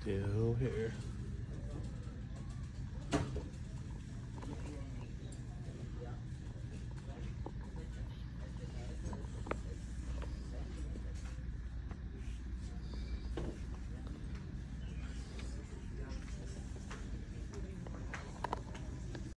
Still here.